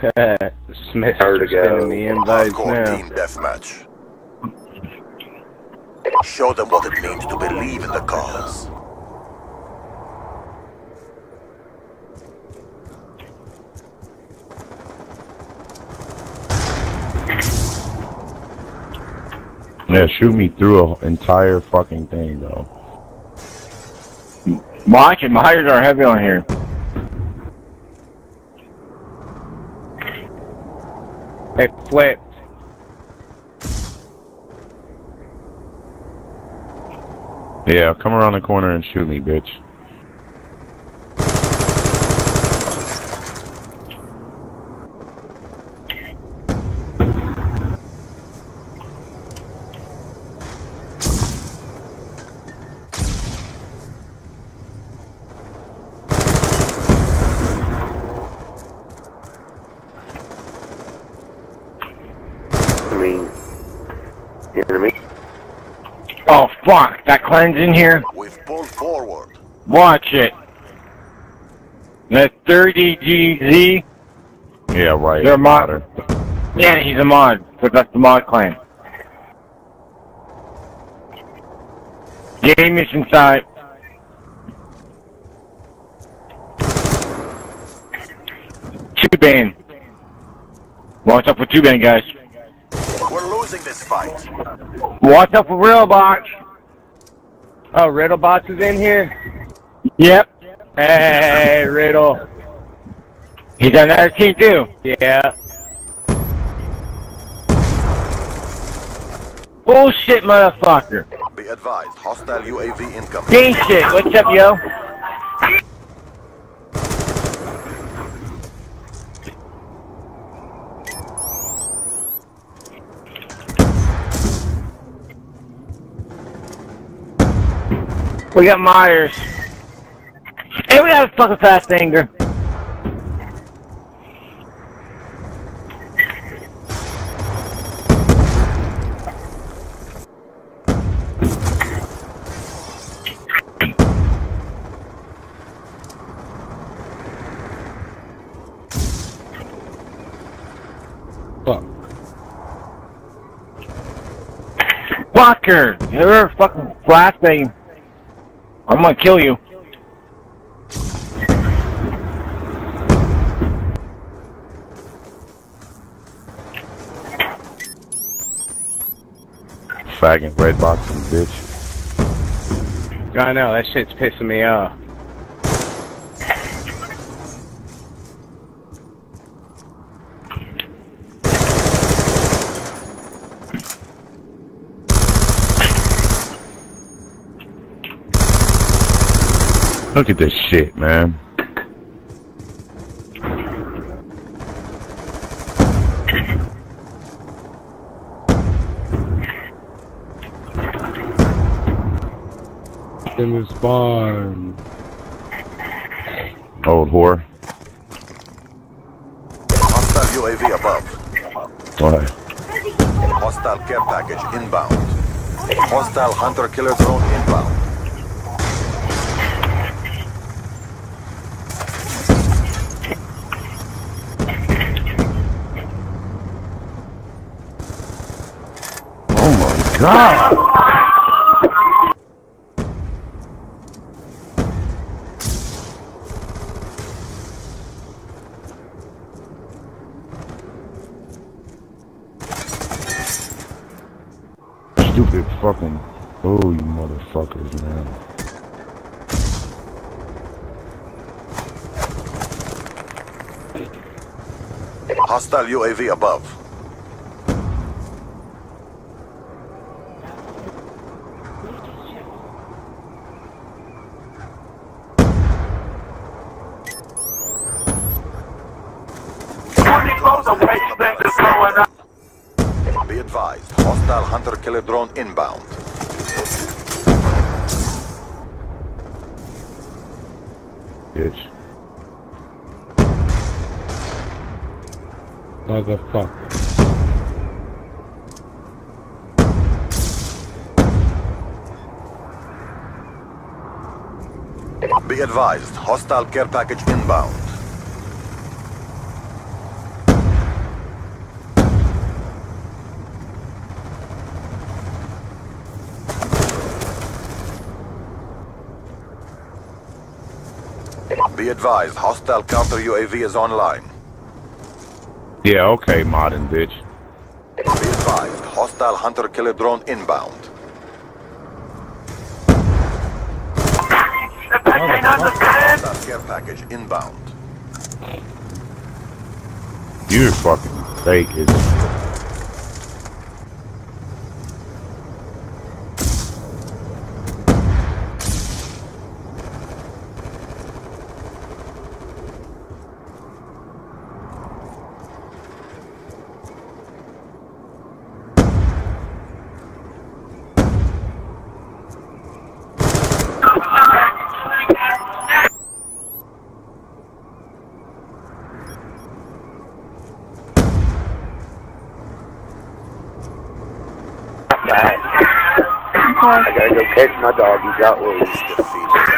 Smith Hour to is go. the invites Hardcore now. team deathmatch. Show them what it means to believe in the cause. Yeah, shoot me through an entire fucking thing, though. Watch it, Myers are heavy on here. It flipped. Yeah, come around the corner and shoot me, bitch. I mean, you know what Oh fuck, that clan's in here? We've pulled forward. Watch it. That 30GZ, Yeah, right. They're mod- yeah, he's a mod, but that's the mod clan. Game mission site. Two band. Watch out for two band, guys. This fight. Watch out for real box. Oh, Riddlebots is in here? Yep. Hey, Riddle. He's on our team too. Yeah. Bullshit motherfucker. Be advised, hostile UAV incoming. Gang shit. What's up, yo? We got Myers. And we got a fucking fast anger. Fuck. Fucker! You're a fucking blasting. I'm gonna kill you. Fagging red boxing, bitch. I know, that shit's pissing me off. Look at this shit, man. In the spawn. Old whore. Hostile UAV above. What? Hostile care package inbound. Hostile hunter killer drone inbound. Oh my god! Stupid fucking. Oh, you motherfuckers, man. Hostile UAV above. Be advised, hostile hunter killer drone inbound. Bitch. Motherfucker. Be advised, hostile care package inbound. Be advised, hostile counter UAV is online. Yeah, okay, modern bitch. Be advised, hostile hunter killer drone inbound. Hostile care package inbound. You're fucking fake. I gotta go catch my dog. He got loose. Defeated.